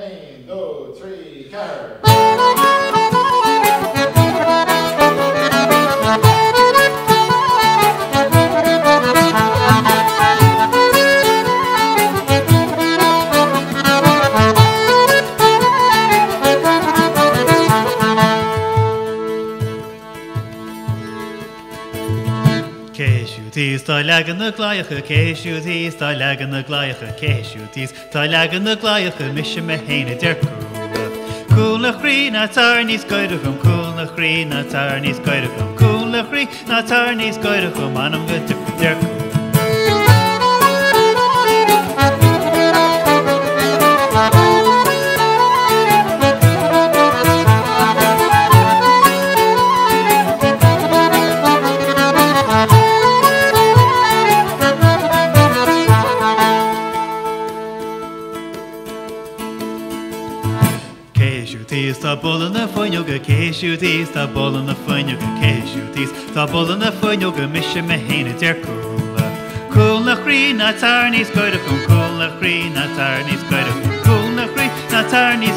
Two, three, car. Céisiútís tá legan na gláocha céisiútís tá legan na gláocha céisiútís tá legan na gláocha mis me héine dearcúla. Cúl nach chrí na tar níos goide chum cúl nach chrí na tar níos goide chum cúl nach chrí na tar níos goide chum anam go dearcú. Céisiútís tá bolla na foiinega céisiútís tá bolla na foiinega céisiútís Tá bolla na foiinega mis me héine dearcúla. Cúl nach chrí na tar níos goide chum cúl nach chrí na tar níos goide chum cúl nach chrí na tar níos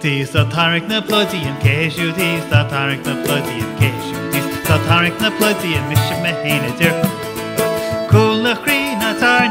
Céisiútís tá taric na plodíon céisiútís tá taric na plodíon céisiútís tá taric na plodíon mis sem me héine dearcú. Cúl nach chrí na tar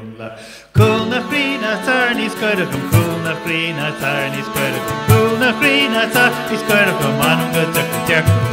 deúla. Cúl nach chrí na tar níos coide gom cúl nach chrí na tar níos coide gom cúl nach chrí na tar níos coide gom anam go tu go deúla.